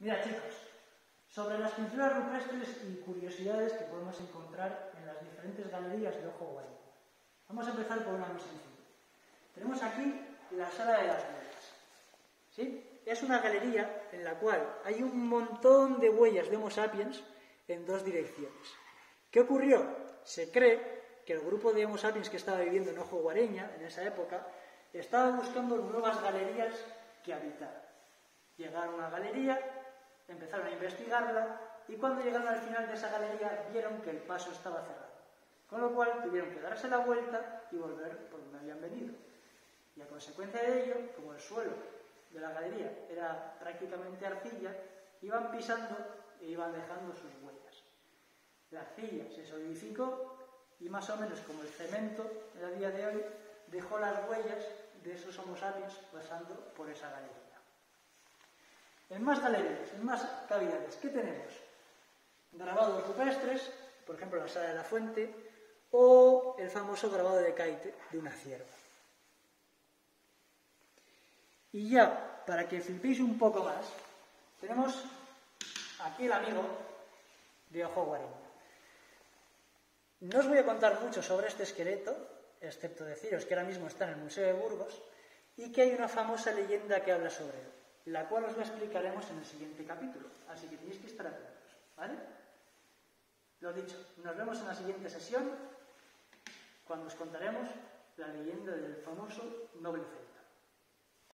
Mira, chicos, sobre las pinturas rupestres y curiosidades que podemos encontrar en las diferentes galerías de Ojo Guay. Vamos a empezar por una muy sencilla. Tenemos aquí la Sala de las Huellas. ¿Sí? Es una galería en la cual hay un montón de huellas de Homo sapiens en dos direcciones. ¿Qué ocurrió? Se cree que el grupo de Homo sapiens que estaba viviendo en Ojo Guareña en esa época estaba buscando nuevas galerías que habitar. Llegaron a una galería, empezaron a investigarla y cuando llegaron al final de esa galería vieron que el paso estaba cerrado. Con lo cual tuvieron que darse la vuelta y volver por donde habían venido. Y a consecuencia de ello, como el suelo de la galería era prácticamente arcilla, iban pisando e iban dejando sus huellas. La arcilla se solidificó y más o menos como el cemento a día de hoy dejó las huellas de esos Homo sapiens pasando por esa galería. En más galerías, en más cavidades, ¿qué tenemos? Grabados rupestres, por ejemplo la sala de la fuente, o el famoso grabado de Caite de una cierva. Y ya, para que flipéis un poco más, tenemos aquí el amigo de Ojo Guareña. No os voy a contar mucho sobre este esqueleto, excepto deciros que ahora mismo está en el Museo de Burgos y que hay una famosa leyenda que habla sobre él, la cual os la explicaremos en el siguiente capítulo. Así que tenéis que estar atentos, ¿vale? Lo dicho, nos vemos en la siguiente sesión cuando os contaremos la leyenda del famoso noble Félix.